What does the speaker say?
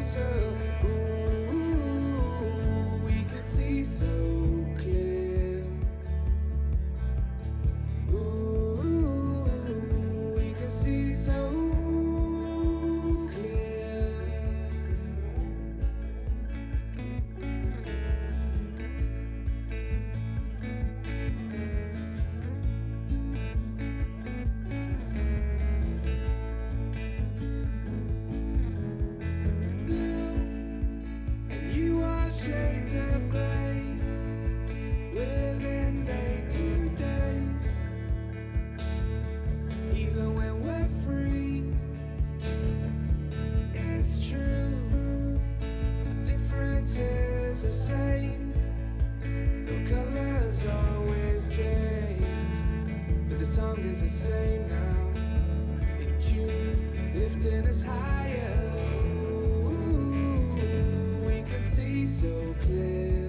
closer. now. In June, lifting us higher. Ooh, we can see so clear.